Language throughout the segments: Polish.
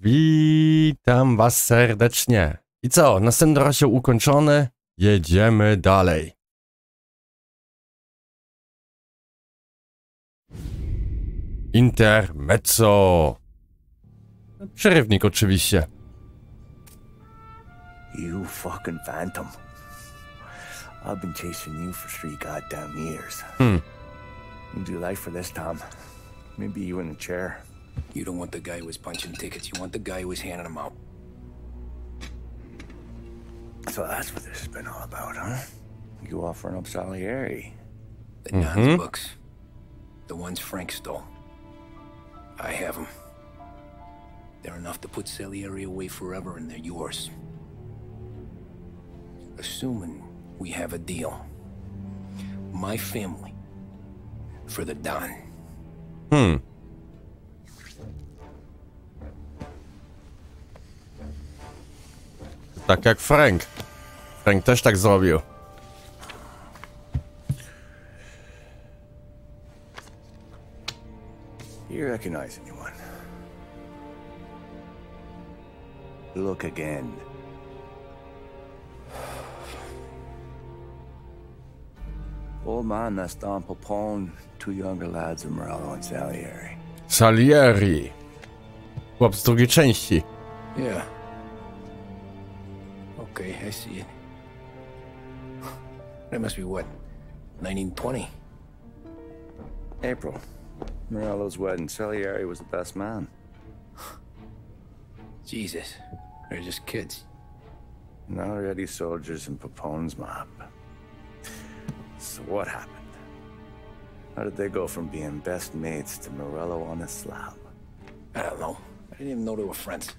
Witam was serdecznie. I co? Następny rozdział ukończony. Jedziemy dalej. Intermezzo. Przerywnik oczywiście. You fucking phantom. I've been chasing you for three goddamn years. Hmm. Would you like for this, Tom? Maybe you in a chair. You don't want the guy who was punching tickets. You want the guy who was handing them out. So that's what this has been all about, huh? You offering up Salieri. The Don's books. The ones Frank stole. I have them. They're enough to put Salieri away forever, and they're yours. Assuming we have a deal. My family. For the Don. Hmm. Tak jak Frank. Frank też tak zrobił. You recognize anyone? Look again. Old man, that's Don Popone. Two younger lads of Morello and Salieri. Salieri. Chłop z drugiej części. Yeah. Okay, I see it. That must be what? 1920? April. Morello's wedding. Salieri was the best man. Jesus. They're just kids. Now already soldiers in Papone's mob. So what happened? How did they go from being best mates to Morello on a slab? I don't know. I didn't even know they were friends.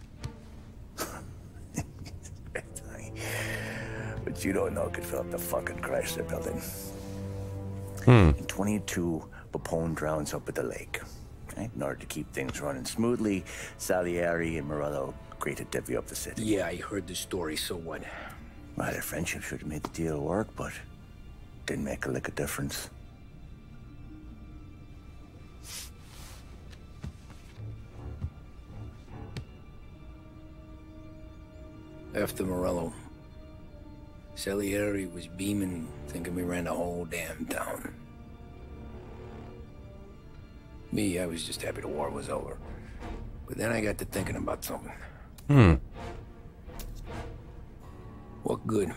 But you don't know could fill up the fucking Chrysler building. Hmm. In 22, Papone drowns up at the lake. Right? In order to keep things running smoothly, Salieri and Morello agree to divvy up the city. Yeah, I heard the story, so what? Well, their friendship should have made the deal work, but didn't make a lick of difference. After Morello, Salieri was beaming, thinking we ran the whole damn town. Me, I was just happy the war was over. But then I got to thinking about something. Hmm. What good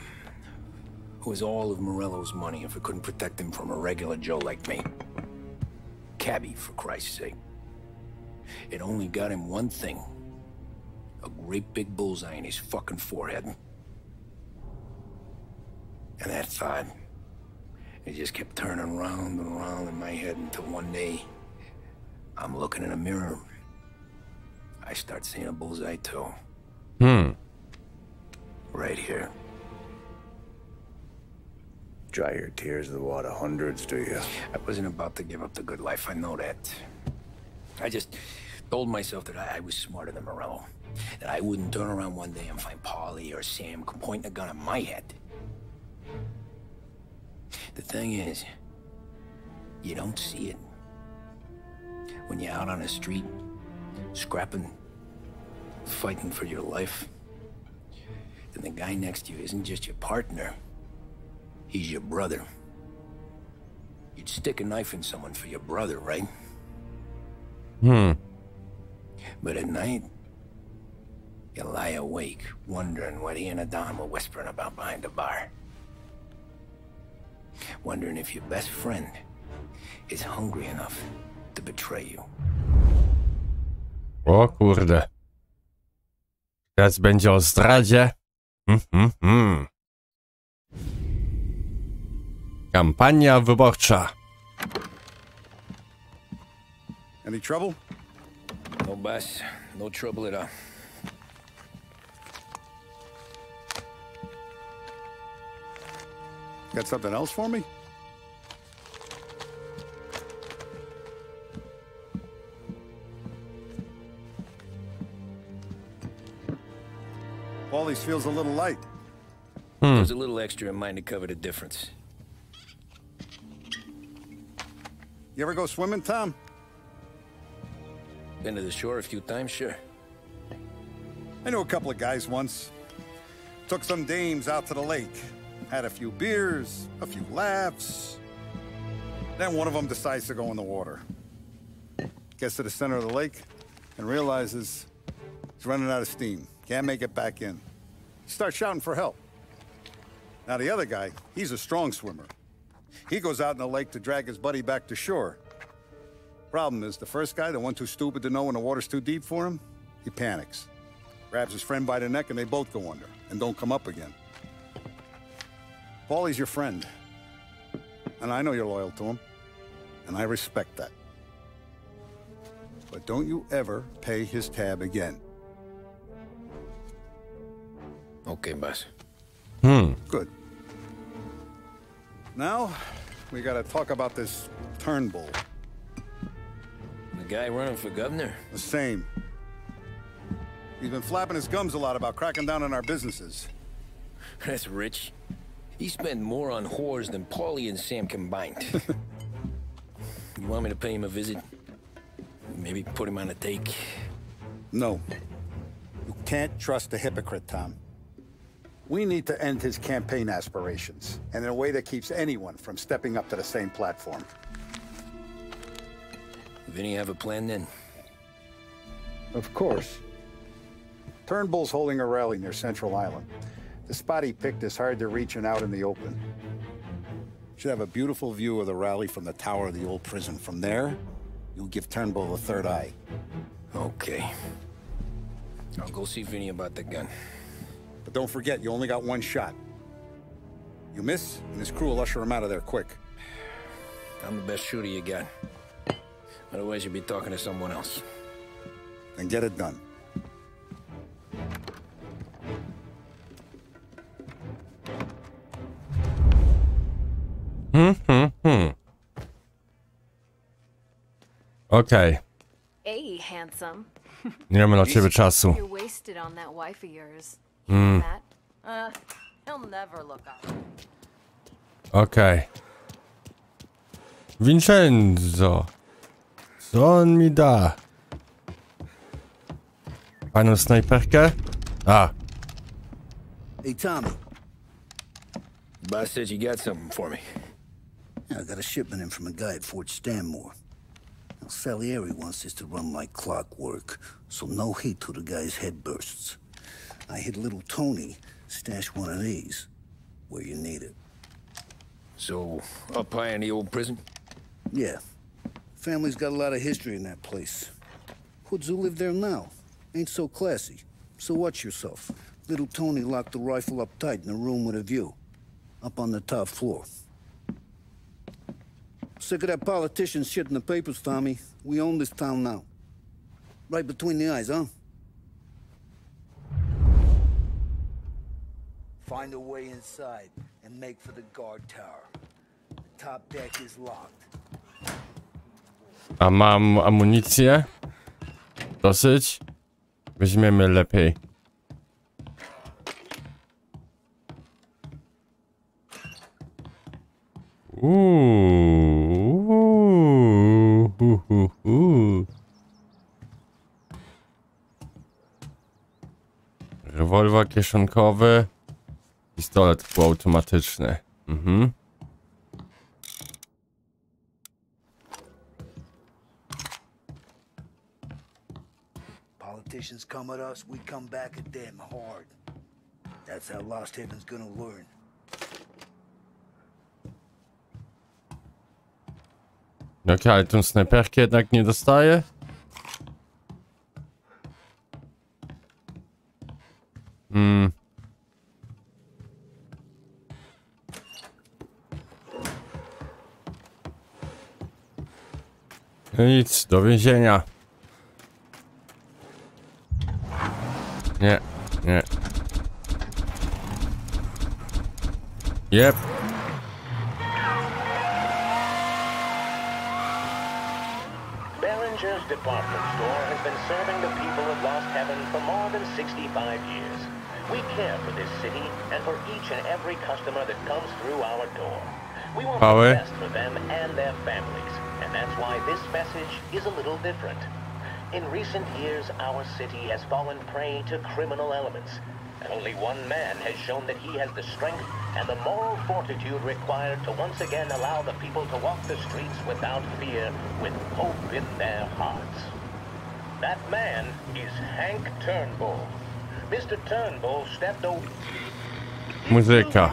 was all of Morello's money if it couldn't protect him from a regular Joe like me? Cabby, for Christ's sake. It only got him one thing. A great big bullseye in his fucking forehead. And that thought, it just kept turning round and round in my head until one day, I'm looking in a mirror. I start seeing a bullseye too. Hmm. Right here. Dry your tears of the water hundreds, do you? I wasn't about to give up the good life, I know that. I just told myself that I, I was smarter than Morello. That I wouldn't turn around one day and find Polly or Sam pointing a gun at my head. The thing is, you don't see it. When you're out on the street, scrapping, fighting for your life, then the guy next to you isn't just your partner, he's your brother. You'd stick a knife in someone for your brother, right? Hmm. But at night, you lie awake, wondering what he and Adon were whispering about behind the bar. Wondering if your best friend is hungry enough to betray you. O kurde. Teraz będzie o zdradzie. Hmm, hmm, hmm. Kampania wyborcza. Any trouble? No boss, no trouble at all. Got something else for me? Wally's feels a little light. Hmm. There's a little extra in mine to cover the difference. You ever go swimming, Tom? Been to the shore a few times, sure. I knew a couple of guys once. Took some dames out to the lake. Had a few beers, a few laughs. Then one of them decides to go in the water. Gets to the center of the lake and realizes he's running out of steam. Can't make it back in. Starts shouting for help. Now the other guy, he's a strong swimmer. He goes out in the lake to drag his buddy back to shore. Problem is, the first guy, the one too stupid to know when the water's too deep for him, he panics. Grabs his friend by the neck and they both go under and don't come up again. Paulie's your friend. And I know you're loyal to him. And I respect that. But don't you ever pay his tab again. Okay, boss. Hmm. Good. Now, we gotta talk about this Turnbull. The guy running for governor? The same. He's been flapping his gums a lot about cracking down on our businesses. That's rich. He spent more on whores than Paulie and Sam combined. you want me to pay him a visit? Maybe put him on a take? No. You can't trust a hypocrite, Tom. We need to end his campaign aspirations, and in a way that keeps anyone from stepping up to the same platform. Vinny have a plan then? Of course. Turnbull's holding a rally near Central Island. The spot he picked is hard to reach and out in the open. Should have a beautiful view of the rally from the tower of the old prison. From there, you'll give Turnbull a third eye. Okay. I'll go see Vinny about the gun. But don't forget, you only got one shot. You miss, and his crew will usher him out of there quick. I'm the best shooter you got. Otherwise, you'd be talking to someone else. And get it done. Okej, Hey, handsome. nie mamy dla ciebie czasu. You're wasted on that wife of yours. That? Uh, he'll never look up. Okej. Vincenzo. Co on mi da? Panu snajperkę? A, Hey, Tommy. Boss said you got something for me. I got a shipment in from a guy at Fort Stanmore. Salieri wants this to run like clockwork, so no heat till the guy's head bursts. I hit little Tony, stash one of these where you need it. So, up high in the old prison? Yeah. Family's got a lot of history in that place. Hoods who live there now. Ain't so classy. So watch yourself. Little Tony locked the rifle up tight in a room with a view. Up on the top floor. Sick of that politician shit in the papers, Tommy. We own this town now. Right between the eyes, huh? Find a way inside and make for the guard tower. The top deck is locked. a mam amunicję? Dosyć? Weźmiemy lepiej. Uuu, hu, hu, hu. Rewolwer kieszonkowy. Pistolet półautomatyczny. Mhm. Politicians come at us, we come back at them hard. That's how Lost Haven's gonna learn. Okej, ale tą snajperkę jednak nie dostaję? Hmm. Nic, do więzienia. Nie, nie. Jep. And for each and every customer that comes through our door. We want Paweł? the best for them and their families, and that's why this message is a little different. In recent years, our city has fallen prey to criminal elements, and only one man has shown that he has the strength and the moral fortitude required to once again allow the people to walk the streets without fear, with hope in their hearts. That man is Hank Turnbull. Mr. Turnbull stepped over. Musiker.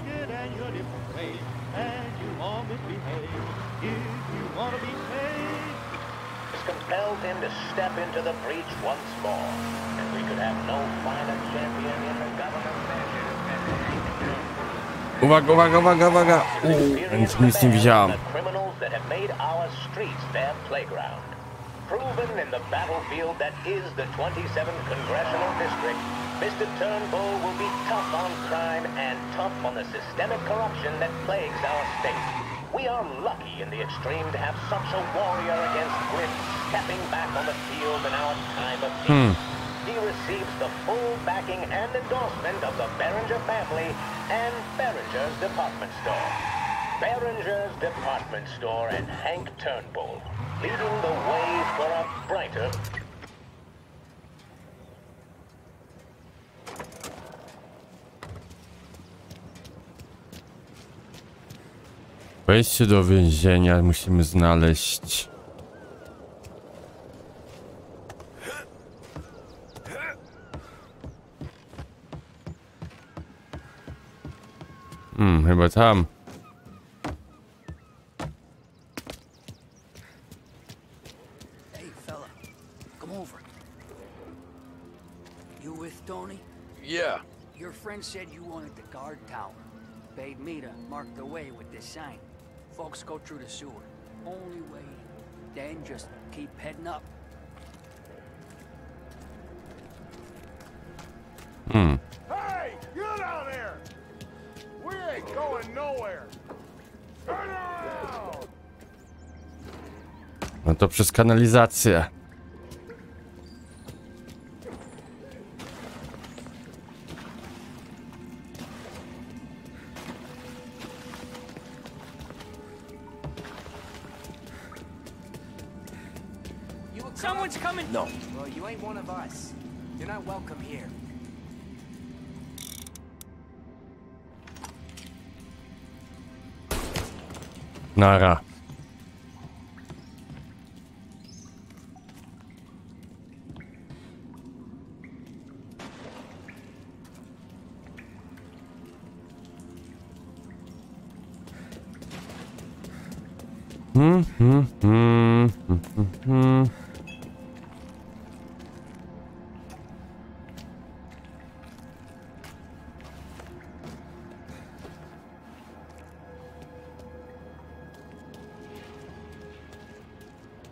Uwaga, uwaga, uwaga, uwaga. Uh, więc nic nie widziałem. Proven in the battlefield that is the 27th Congressional District, Mr. Turnbull will be tough on crime and tough on the systemic corruption that plagues our state. We are lucky in the extreme to have such a warrior against grit stepping back on the field in our time of need. Hmm. He receives the full backing and endorsement of the Behringer family and Behringer's department store. Behringer's department store and Hank Turnbull, leading the way for a brighter Wejście do więzienia musimy znaleźć. Hmm, chyba tam. Your friend said you wanted the guard tower. Paid me to mark the way with this sign. Folks go through the sewer. Only way. Then just keep heading up. Hmm. Hey, you down there! We ain't going nowhere. Turn around! No to przez kanalizację.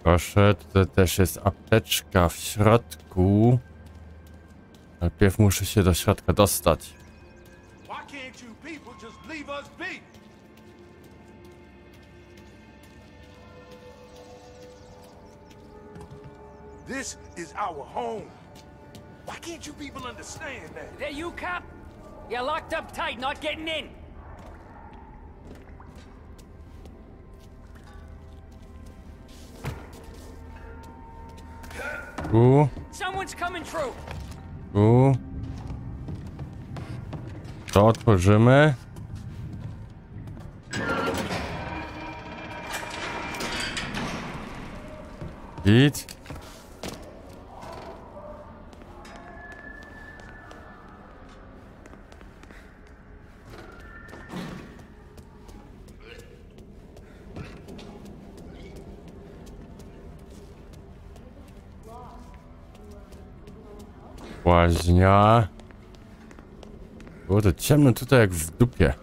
Proszę, tutaj też jest apteczka w środku. Najpierw muszę się do środka dostać. This is our home. Why can't you people understand that? That you, cop? You're locked up tight, not getting in. Tu, Someone's coming through. tu. To otworzymy. Git. Łaźnia. Było to ciemno tutaj jak w dupie.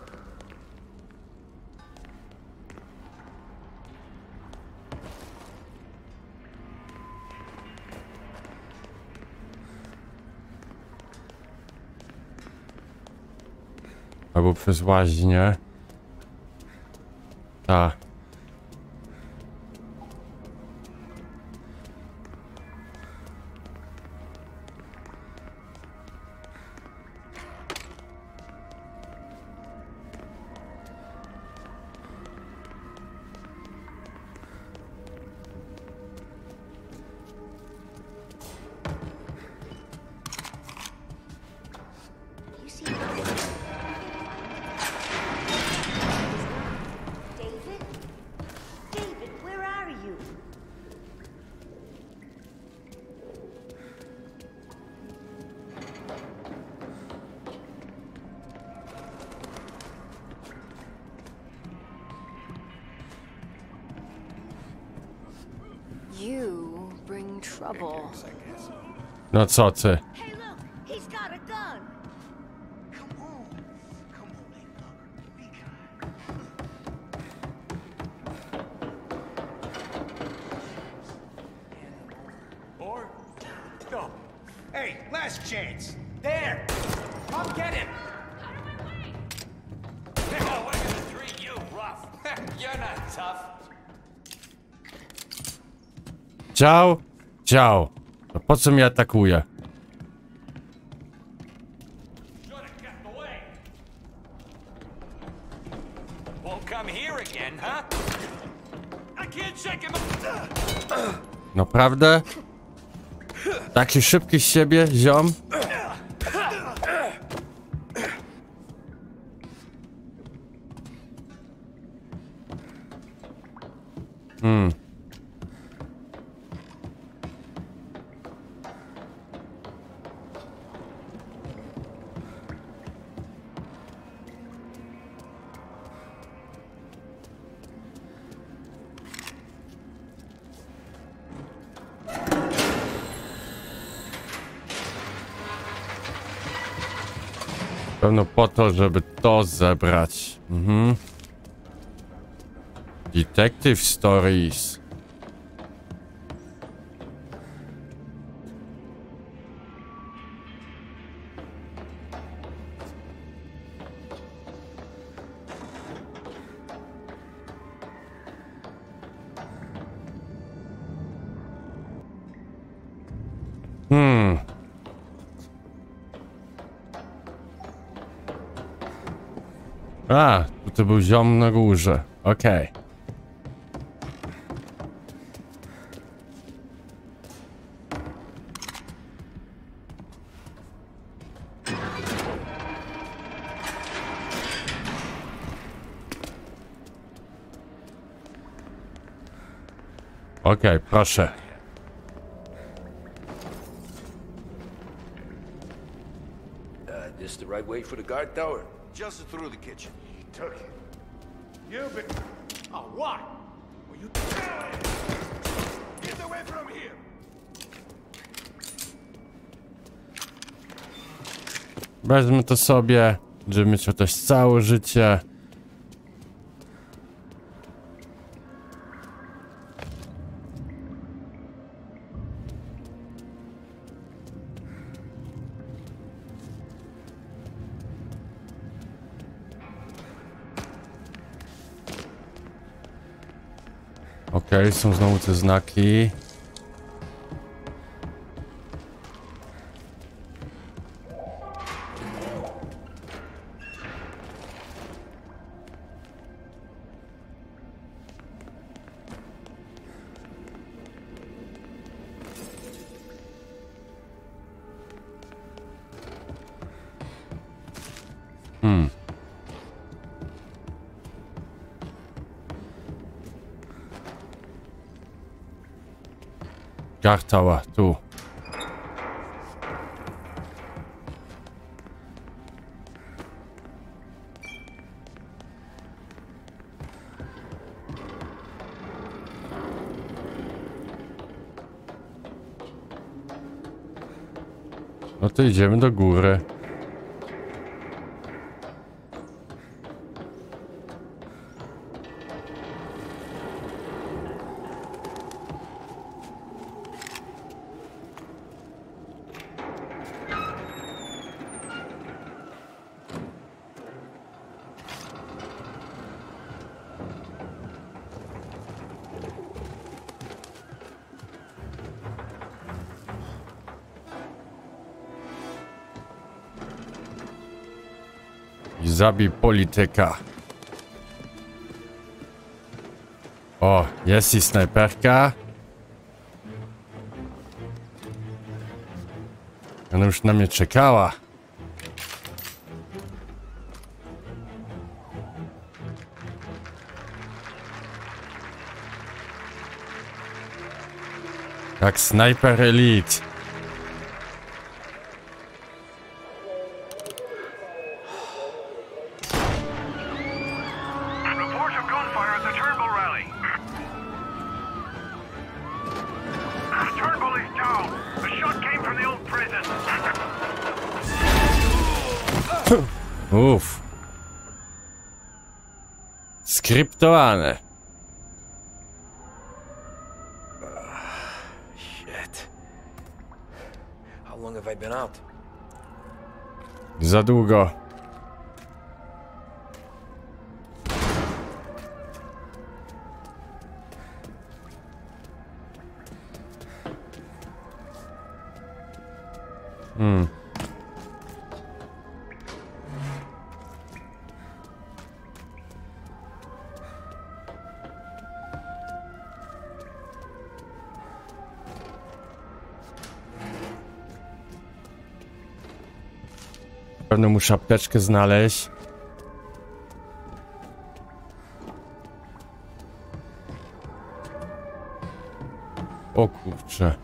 Albo przez łaźnię. You bring trouble. Not Satsu. Hey, Ciao, ciao. To po co mnie atakuje? Naprawdę? Taki szybki z siebie, ziom? Pewno po to, żeby to zebrać. Mhm. Detective Stories. To był ziom na górze. Okej. Okej, proszę. Uh, this the right way for the guard tower? Just through the kitchen. Took it. You've been... Oh, what? You... Get away from here! Wezmę to sobie, żeby mieć chociaż całe życie. Okej, są znowu te znaki. Gartała, tu. No to idziemy do góry. Zabij polityka. O, jest i snajperka. Ona już na mnie czekała. Jak snajper elite. Skryptowane. Shit. How long have I been out? Za długo. Hmm. Pewno muszę apteczkę znaleźć. O kurczę.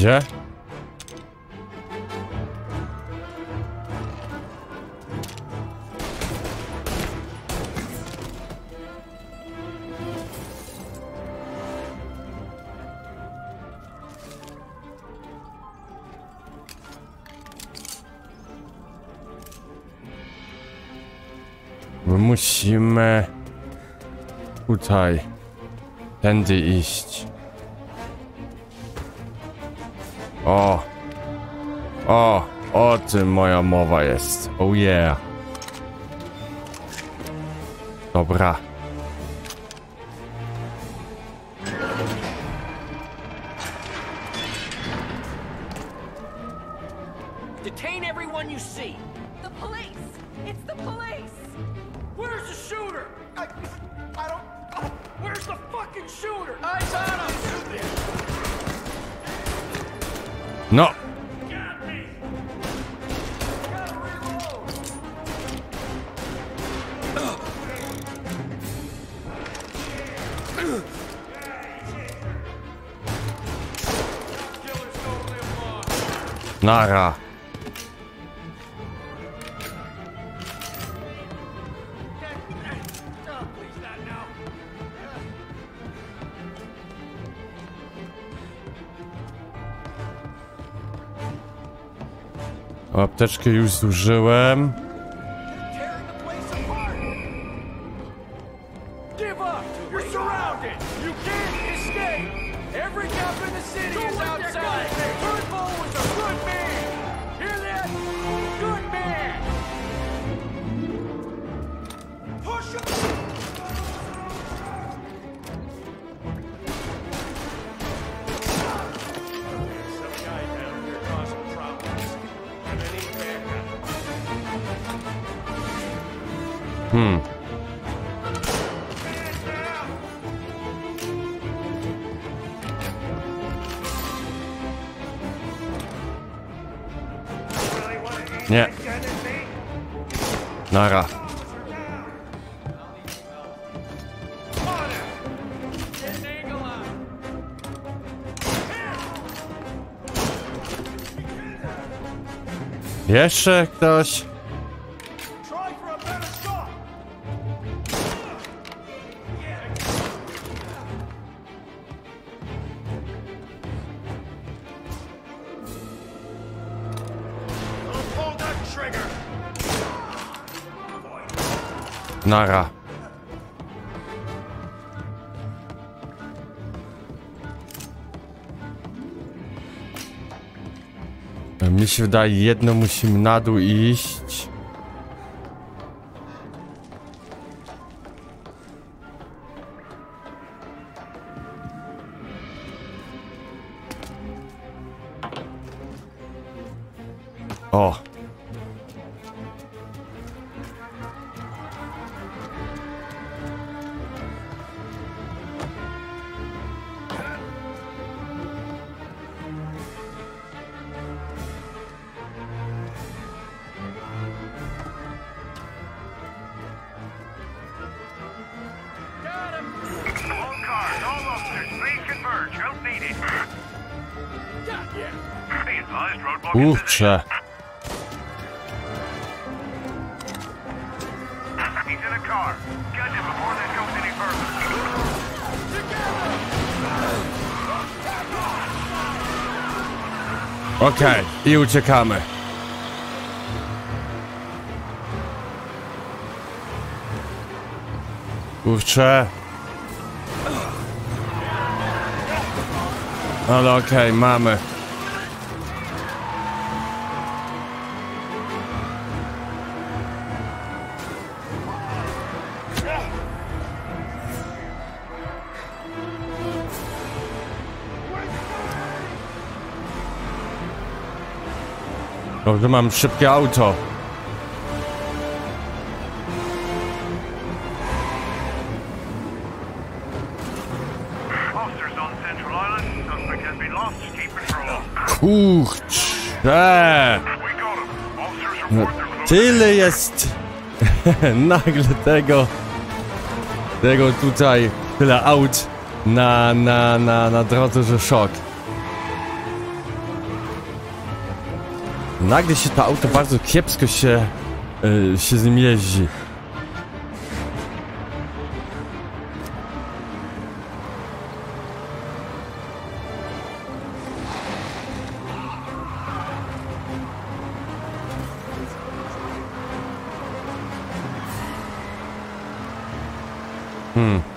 Gdzie? My musimy tutaj tędy iść. O! O! O tym moja mowa jest. Oh yeah. Dobra. Detain everyone you see. The police! It's the police! Where's the shooter? I, I don't. Where's the fucking shooter? Eyes on him! Но... Нара. Apteczkę już zużyłem. Hmm. Nie. Nara. Jeszcze ktoś? Nara. Mi się wydaje, jedno musimy na dół iść. O! Further. Okej, i uciekamy. Kurczę. Ale okej, mamy. Dobrze, mam szybkie auto. Kurczę. Officers No, tyle jest nagle tego tego tutaj tyle aut na, na, na, na drodze, że szok. Nagle się to auto bardzo kiepsko się, y, się z nim jeździ. Hmm.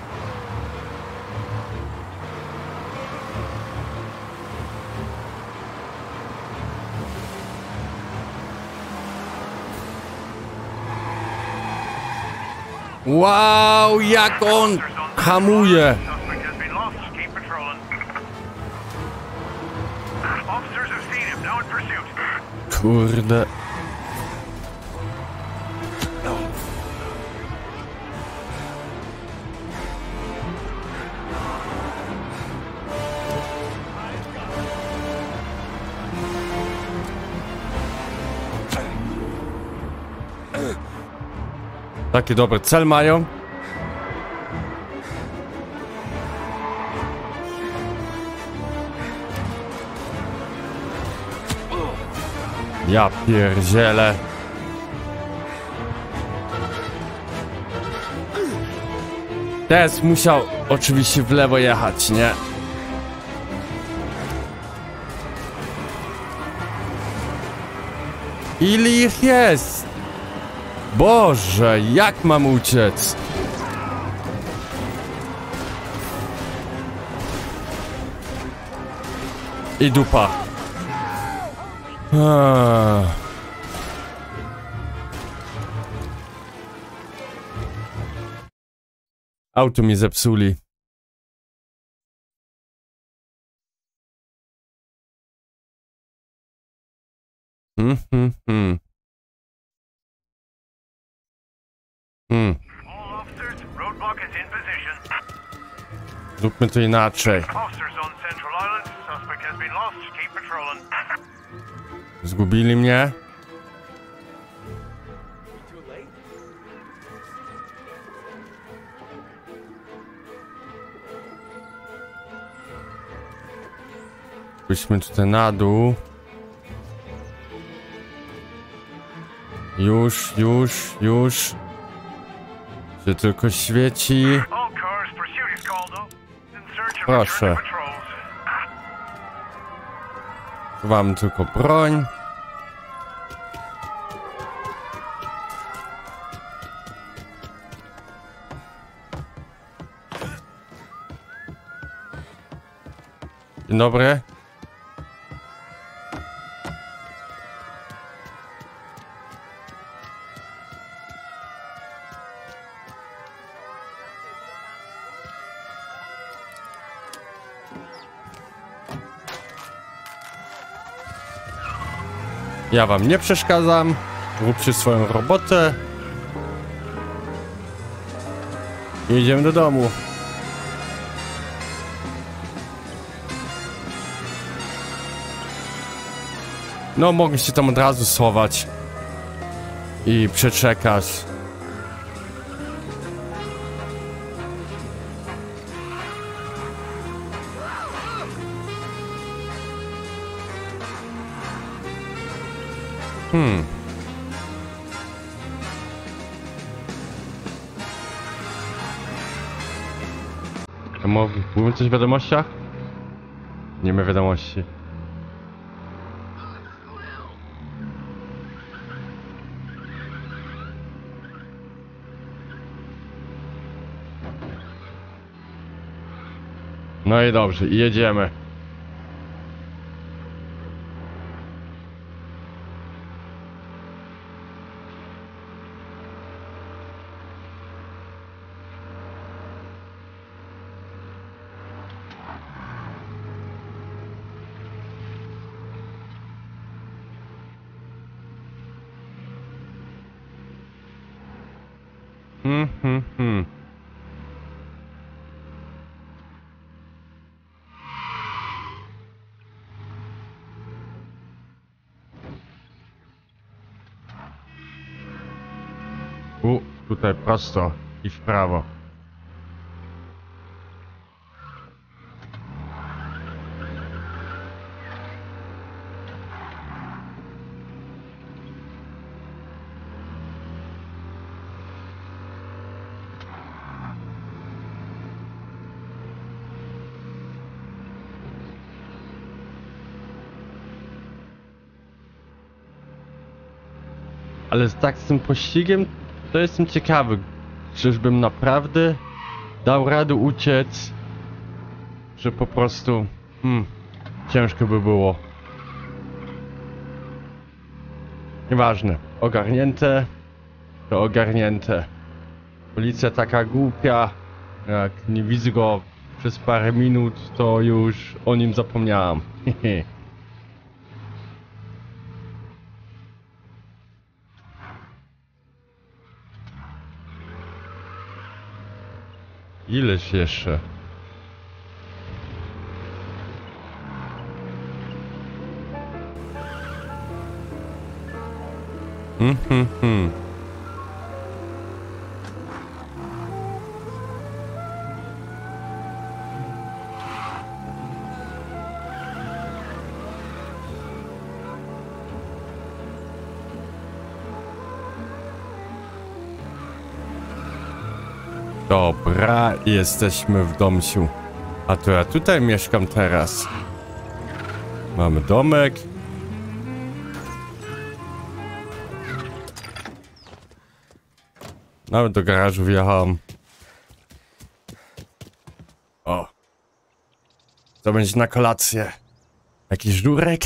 Wow, jak on hamuje. Suspect Taki dobry cel mają. Ja pierdzielę. Teraz musiał oczywiście w lewo jechać, nie? Ile ich jest? Boże, jak mam uciec? I dupa. Ah. Auto mi zepsuli. Zróbmy to inaczej. Zgubili mnie. Pójdźmy tutaj na dół. Już, już, już. Się tylko świeci. Proszę. Mam tylko broń. Dzień dobry. Ja wam nie przeszkadzam. Róbcie swoją robotę. Jedziemy do domu. No, się tam od razu schować. I przeczekać. Hmm. Mo- Mówimy coś w wiadomościach? Nie ma wiadomości. No i dobrze, jedziemy. Hmm, hmm, hmm. U, tutaj prosto i w prawo. Ale tak z tym pościgiem, to jestem ciekawy. Czyżbym naprawdę dał radę uciec? Że po prostu... Hmm, ciężko by było. Nieważne. Ogarnięte, to ogarnięte. Policja taka głupia. Jak nie widzę go przez parę minut, to już o nim zapomniałam. Hehe. Ileż jeszcze? Hmm, hmm, Dobra, jesteśmy w domciu. A to ja tutaj mieszkam teraz. Mamy domek. Nawet do garażu wjechałem. O. To będzie na kolację. Jakiś żurek?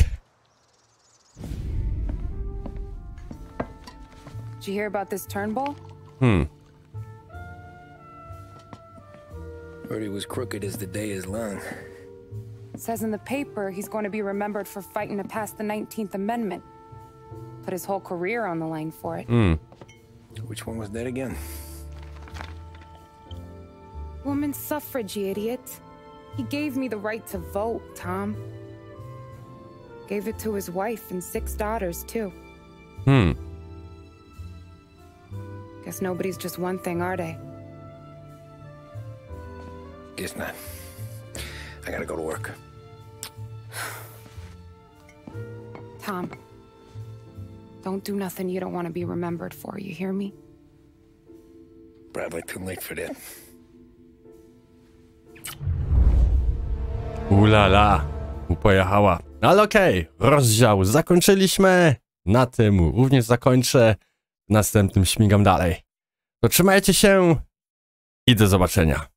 Did you hear about this Turnbull? Hmm. Heard he was crooked as the day is long. says in the paper he's going to be remembered for fighting to pass the 19th Amendment. Put his whole career on the line for it. Hmm. Which one was that again? Women's suffrage, you idiot. He gave me the right to vote, Tom. Gave it to his wife and six daughters, too. Hmm. Guess nobody's just one thing, are they? Guess not. I gotta go to work. Tom. Don't do nothing you don't want to be remembered for, you hear me? Probably too late for that. Ulala, pojechała. Ale okej, rozdział zakończyliśmy. Na tym również zakończę. W następnym śmigam dalej. To trzymajcie się i do zobaczenia.